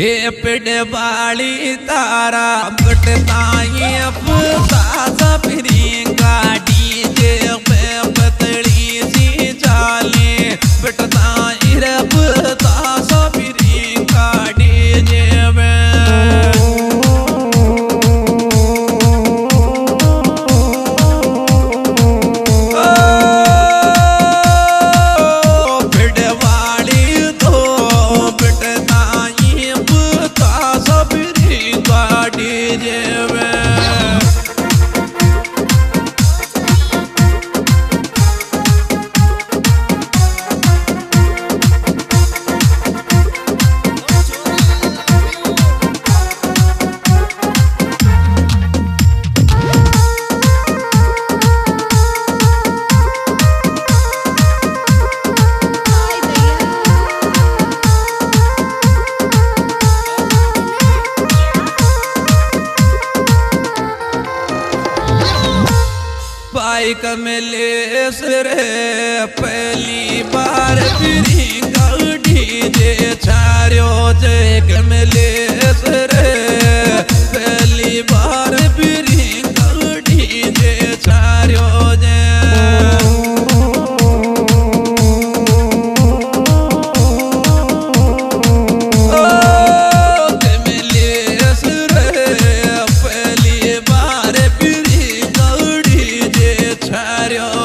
हे पिड़ वाली तारा पुट ताई अपता फिरी गाड़ी जे पे पतली सी चाले पिट कमले सरे पहली बार तेरी गाड़ी दे चारों जे कमले सरे। i don't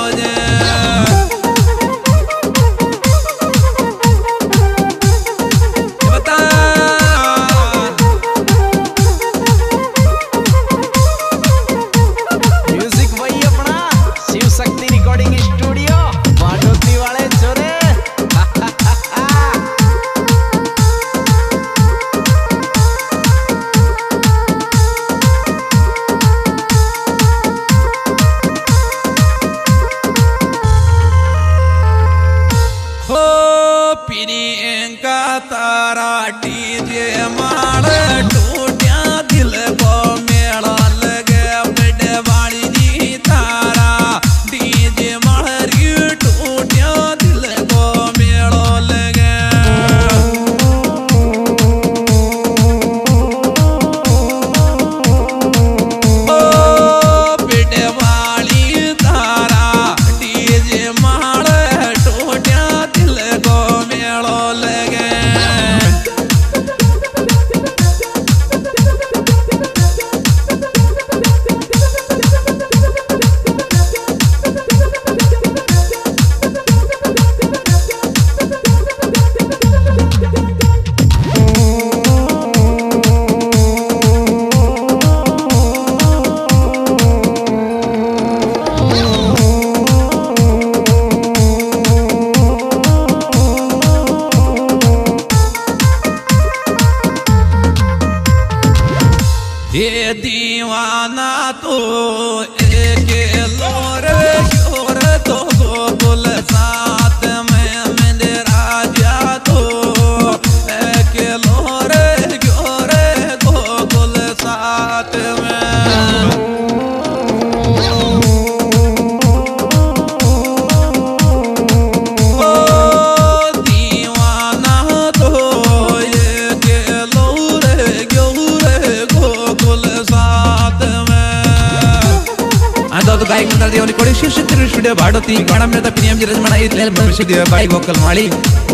ದೇವನಿ ಕೊಡಿ ಶಿಷ್ಯತಿರು ವಿಶ್ವಡ ಬಾಡತಿ ಗಣಮ್ಯದ ಪಿನಿಯಂ ಜಿರಜ್ಮಣ ಇತ್ಲೆಲ್ ಭವಿಷ್ಯ ದೇವ ಬಾಯಿ ಗೋಕಲ್ ಮಾಳಿ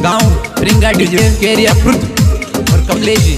ಗಾಂವ್ ರಿಂಗಾ ಡಿಜೆ ಕೇರಿಯ ಪೃಥ್ और कमलेश जी